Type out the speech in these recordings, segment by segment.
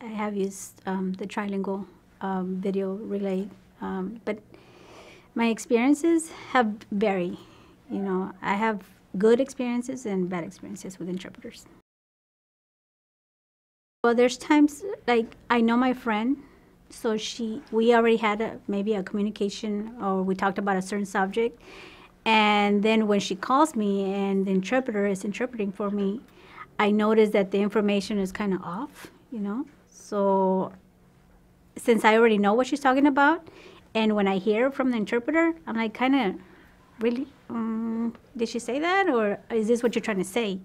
I have used um, the trilingual um, video relay, um, but my experiences have varied. You know, I have good experiences and bad experiences with interpreters. Well, there's times like I know my friend, so she we already had a, maybe a communication or we talked about a certain subject, and then when she calls me and the interpreter is interpreting for me, I notice that the information is kind of off. You know, so since I already know what she's talking about, and when I hear from the interpreter, I'm like kind of really? Um, did she say that or is this what you're trying to say?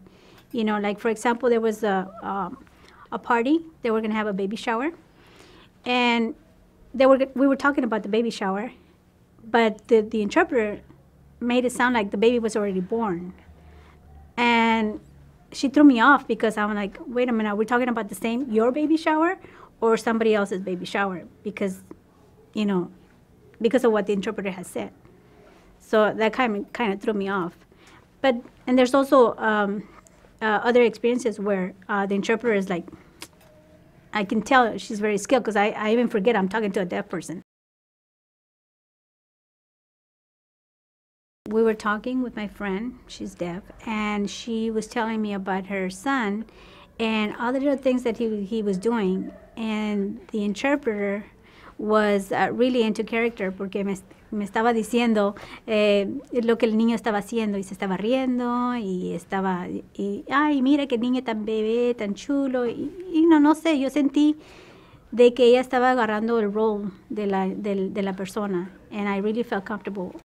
You know like for example there was a, um, a party they were going to have a baby shower and they were we were talking about the baby shower but the, the interpreter made it sound like the baby was already born. And she threw me off because i'm like wait a minute we're talking about the same your baby shower or somebody else's baby shower because you know because of what the interpreter has said so that kind of kind of threw me off. But and there's also um, uh, other experiences where uh, the interpreter is like, I can tell she's very skilled because I, I even forget I'm talking to a deaf person. We were talking with my friend, she's deaf, and she was telling me about her son and all the little things that he, he was doing. And the interpreter was uh, really into character porque me, me estaba diciendo eh, lo que el niño estaba haciendo y se estaba riendo y estaba, y, ay, mira qué niño tan bebé, tan chulo. Y, y, no, no sé, yo sentí de que ella estaba agarrando el rol de la, de, de la persona. And I really felt comfortable